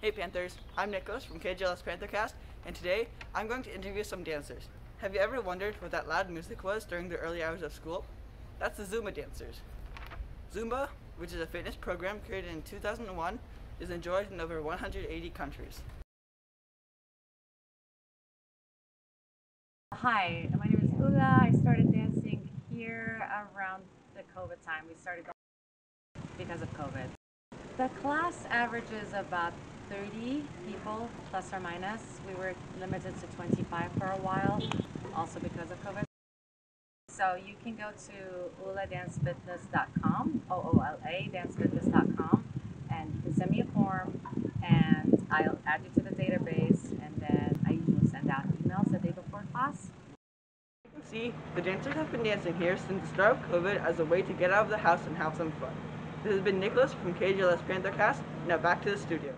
Hey Panthers, I'm Nicholas from KJLS Panthercast, and today I'm going to interview some dancers. Have you ever wondered what that loud music was during the early hours of school? That's the Zumba dancers. Zumba, which is a fitness program created in 2001, is enjoyed in over 180 countries. Hi, my name is Oola. I started dancing here around the COVID time. We started going because of COVID. The class averages about 30 people, plus or minus. We were limited to 25 for a while, also because of COVID. So you can go to ooladancefitness.com, O-O-L-A, dancefitness.com, and you can send me a form, and I'll add you to the database, and then I usually send out emails the day before class. See the dancers have been dancing here since the start of COVID as a way to get out of the house and have some fun. This has been Nicholas from KJLS Panthercast. Now back to the studio.